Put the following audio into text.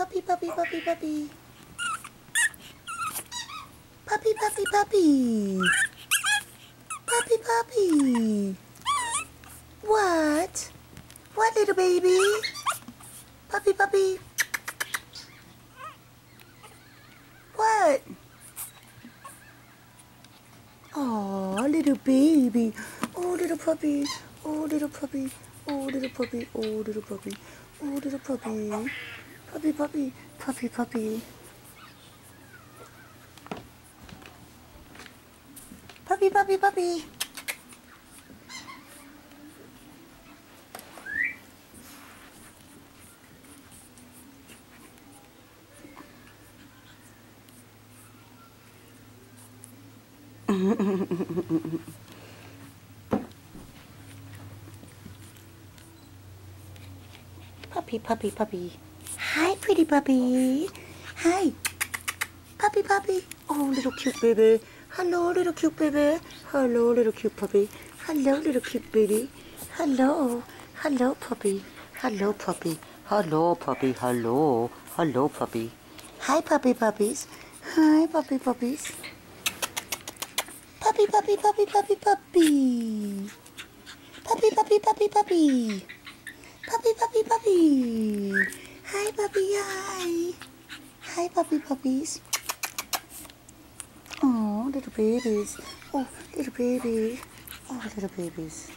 Puppy, puppy, puppy, puppy. Puppy, puppy, puppy. Puppy, puppy. What? What, little baby? Puppy, puppy. What? Oh, little baby. Oh, little puppy. Oh, little puppy. Oh, little puppy. Oh, little puppy. Oh, little puppy. Puppy, puppy. Puppy, puppy. Puppy, puppy, puppy. Puppy, puppy, puppy. Hi, pretty puppy. Hi. Puppy, puppy. Oh, little cute baby. Hello, little cute baby. Hello, little cute puppy. Hello, little cute baby. Hello. Hello, puppy. Hello, puppy. Hello, puppy. Hello. Hello, puppy. Hi, puppy puppies. Hi, puppy puppies. Puppy, puppy, puppy, puppy, puppy. Puppy, puppy, puppy, puppy. Puppy, puppy, puppy. Hi, puppy, hi. Hi, puppy puppies. Oh, little babies. Oh, little babies. Oh, little babies.